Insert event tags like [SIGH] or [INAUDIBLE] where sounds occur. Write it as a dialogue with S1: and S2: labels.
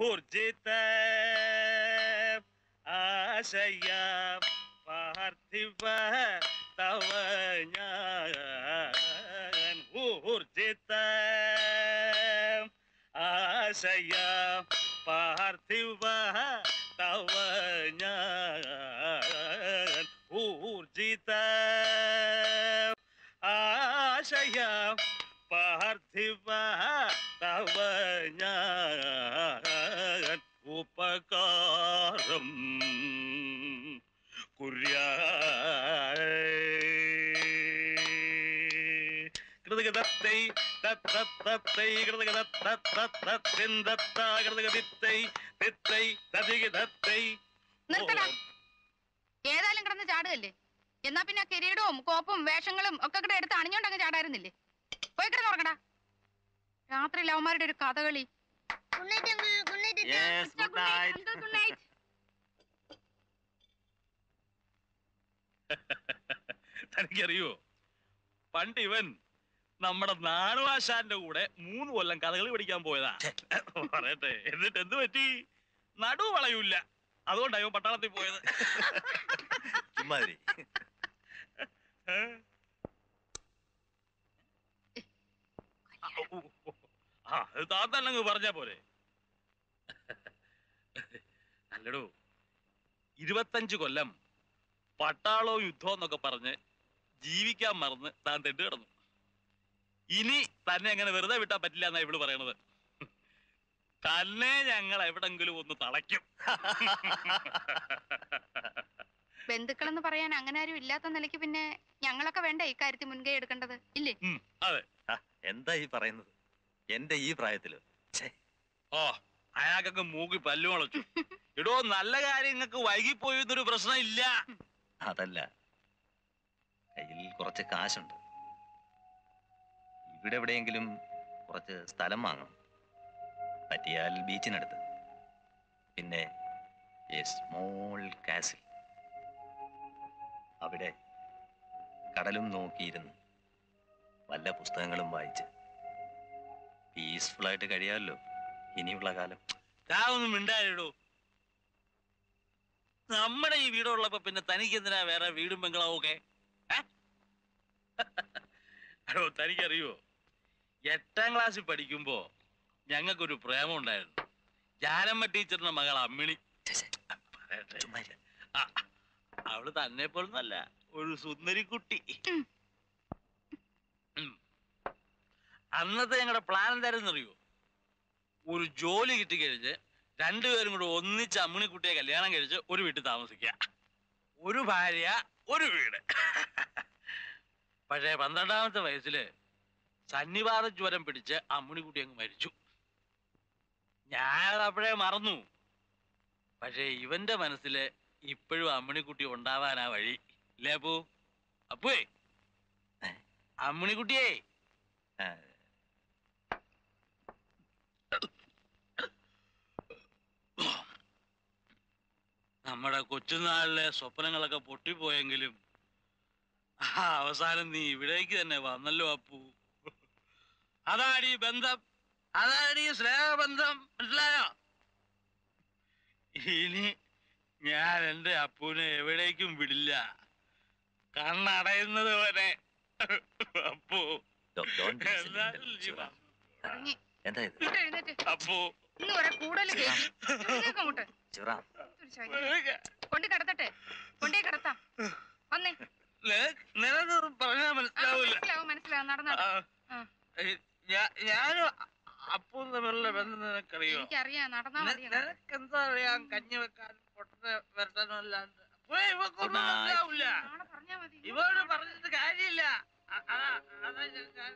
S1: ऊर्जित आशया पार्थिव तव ज्ञान ऊर्जित आशया पार्थिव तव ज्ञान ऊर्जित आशया पार्थिव तव ज्ञान ഉപകാരം തത്തത്തത്തൈ കൃതകതത്തത്തത്തത്തിന്തത്ത കൃതകതിത്തൈ തിത്തൈ തതികതത്തൈ
S2: നിർത്തടാ ഏതായാലും കിടന്ന് ചാടുകല്ലേ എന്നാ പിന്നെ കിരീടവും കോപ്പും വേഷങ്ങളും ഒക്കെ കൂടെ എടുത്ത് അണിഞ്ഞോണ്ടങ്ങ് ചാടായിരുന്നില്ലേ പോയി കിടന്ന് ഉറങ്ങടാ. രാത്രി ലവന്മാരുടെ ഒരു Kathakali.
S1: Yes good night
S2: good night. [LAUGHS]
S1: തനിക്കറിയോ? പണ്ട് ഇവൻ നമ്മുടെ നാടുവാശാന്റെ കൂടെ മൂന്ന് കൊല്ലം കഥകളി പഠിക്കാൻ പോയതാ. പറയട്ടെ എന്നിട്ട് എന്ത് പറ്റി? നടു വളയൂല്ല. അതുകൊണ്ടാ ഇവൻ പട്ടാളത്തിൽ പോയത്. [LAUGHS]
S3: ചുമ്മാതിരി?
S1: ആ, അങ്ങ് പറഞ്ഞാ പോരെ. അല്ലടോ ഇരുപത്തഞ്ച് കൊല്ലം പട്ടാളോ യുദ്ധവും എന്നൊക്കെ പറഞ്ഞ് ജീവിക്കാൻ മറന്ന് താൻ തെണ്ടു കിടന്നു. ഇനി തന്നെ അങ്ങനെ വെറുതെ വിട്ടാൻ പറ്റില്ല എന്നാ ഇവൾ പറയണത്. തന്നെ ഞങ്ങൾ എവിടെങ്കിലും ഒന്ന് തളയ്ക്കും.
S2: ബന്ധുക്കളെന്ന് പറയാൻ അങ്ങനെ ആരും ഇല്ലാത്ത നിലയ്ക്ക് പിന്നെ ഞങ്ങളൊക്കെ വേണ്ട ഇക്കാര്യത്തിൽ മുൻകൈ എടുക്കേണ്ടത്? ഇല്ലേ?
S1: അതെ.
S3: എന്താ ഈ പറയുന്നത്? എന്റെ ഈ പ്രായത്തിൽ?
S1: ഓ അയാൾക്കൊക്കെ മൂക്കി പല്ലു മുളച്ചു ഇടോ നല്ല കാര്യങ്ങൾക്ക് വൈകിപ്പോയി എന്നൊരു പ്രശ്നം ഇല്ല
S3: അതല്ല. കയ്യിൽ കുറച്ച് കാശുണ്ട്. ഇവിടെ എവിടെയെങ്കിലും കുറച്ച് സ്ഥലം വാങ്ങണം. പറ്റിയാൽ ബീച്ചിനടുത്ത്. പിന്നെ എ സ്മോൾ കാസിൽ അവിടെ കടലും നോക്കിയിരുന്ന് വല്ല പുസ്തകങ്ങളും വായിച്ച്. പീസ്ഫുൾ ആയിട്ട് കഴിയാമല്ലോ. ഇനിയുള്ള കാലം.
S1: താ ഒന്നും മിണ്ടായിടോ നമ്മുടെ ഈ വീടുള്ളപ്പോ പിന്നെ തനിക്ക് എന്തിനാ വേറെ വീടും ബംഗ്ലാവും ഒക്കെ? അടോ തനിക്കറിയോ എട്ടാം ക്ലാസ്സിൽ പഠിക്കുമ്പോ ഞങ്ങൾക്കൊരു പ്രേമം ഉണ്ടായിരുന്നു. ജാനമ്മ ടീച്ചറിന്റെ മകൾ അമ്മിണി പറയട്ടെ. ആ, അവൾ തന്നെ പോലൊന്നല്ല ഒരു സുന്ദരി കുട്ടി. അന്നത്തെ ഞങ്ങളുടെ പ്ലാൻ എന്തായിരുന്നു അറിയോ ഒരു ജോലി കിട്ടിക്കഴിഞ്ഞ് രണ്ടുപേരും കൂടെ ഒന്നിച്ച് അമ്മിണിക്കുട്ടിയെ കല്യാണം കഴിച്ച് ഒരു വീട്ടിൽ താമസിക്കുക. ഒരു ഭാര്യ ഒരു വീട്. പക്ഷേ പന്ത്രണ്ടാമത്തെ വയസ്സിൽ സന്നിവാദ ജ്വരം പിടിച്ച് അമ്മിണിക്കുട്ടി അങ്ങ് മരിച്ചു. ഞാൻ അപ്പോഴേ മറന്നു. പക്ഷേ ഇവന്റെ മനസ്സിൽ ഇപ്പോഴും അമ്മിണിക്കുട്ടി ഉണ്ടാവാനാ വഴി. ഇല്ലേ അപ്പു? അപ്പുവേ? അമ്മിണിക്കുട്ടിയേ
S3: ആ,
S1: നമ്മുടെ കൊച്ചുനാളിലെ സ്വപ്നങ്ങളൊക്കെ പൊട്ടിപ്പോയെങ്കിലും ആ അവസാനം നീ ഇവിടേക്ക് തന്നെ വന്നല്ലോ അപ്പു. അതാടി ബന്ധം. അതാടി സ്നേഹബന്ധം. മനസ്സിലായോ? ഇനി ഞാൻ എന്റെ അപ്പുവിനെ എവിടേക്കും വിടില്ല. കണ്ണടയുന്നത് വരെ. അപ്പു.
S3: എന്താ ഇത്?
S1: അപ്പു.
S2: കൂടുതൽ കൊണ്ട് കിടത്തട്ടെ. കൊണ്ടേ കിടത്താം. വന്നേ.
S1: നിനക്ക് നിനക്ക്
S2: ആ,
S1: മനസ്സിലാവൂല.
S2: മനസ്സിലാവും നടന്നാ
S1: ഞാനും അപ്പവും തമ്മിലുള്ള ബന്ധം നിനക്കറിയോ?
S2: എനിക്കറിയാം. നടന്നാ മതി
S1: നി- അറിയാം? കഞ്ഞി വെക്കാനും പൊട്ടനെ വരട്ടാനും അല്ലാണ്ട് അപ്പൊ ഇവക്കൊന്നും മനസ്സിലാവൂല.
S2: പറഞ്ഞാ
S1: ഇവരോട് പറഞ്ഞിട്ട് കാര്യമില്ല. അതാ അതാ ഞാൻ